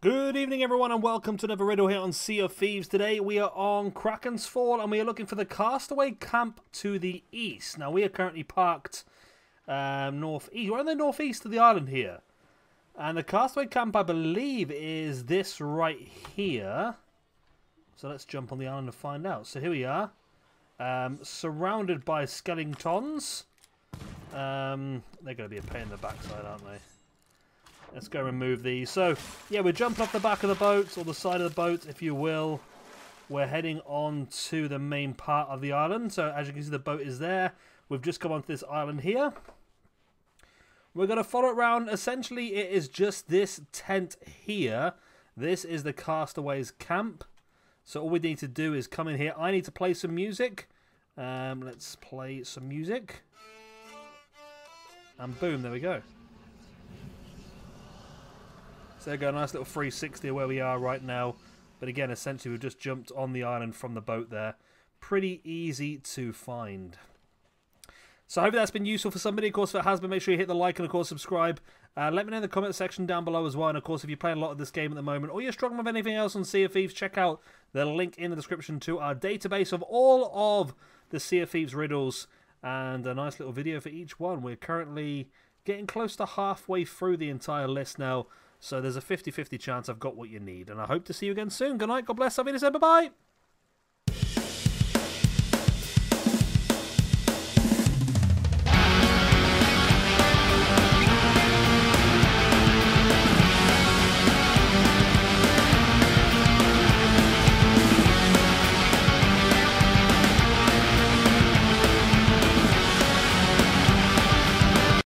Good evening, everyone, and welcome to another riddle here on Sea of Thieves. Today we are on Kraken's Fall, and we are looking for the Castaway Camp to the east. Now, we are currently parked um, northeast. We're in the northeast of the island here. And the Castaway Camp, I believe, is this right here. So let's jump on the island and find out. So here we are, um, surrounded by skeletons. Um, they're going to be a pain in the backside, aren't they? Let's go remove these. So, yeah, we're jumping off the back of the boat, or the side of the boat, if you will. We're heading on to the main part of the island. So, as you can see, the boat is there. We've just come onto this island here. We're going to follow it around. Essentially, it is just this tent here. This is the castaways camp. So all we need to do is come in here. I need to play some music. Um, let's play some music. And boom, there we go. So there we go, a nice little 360 where we are right now. But again, essentially we've just jumped on the island from the boat there. Pretty easy to find. So I hope that's been useful for somebody. Of course, if it has been, make sure you hit the like and, of course, subscribe. Uh, let me know in the comment section down below as well. And, of course, if you're playing a lot of this game at the moment or you're struggling with anything else on Sea of Thieves, check out the link in the description to our database of all of the Sea of Thieves riddles and a nice little video for each one. We're currently getting close to halfway through the entire list now. So there's a 50-50 chance I've got what you need. And I hope to see you again soon. Good night. God bless. I'll be Bye-bye.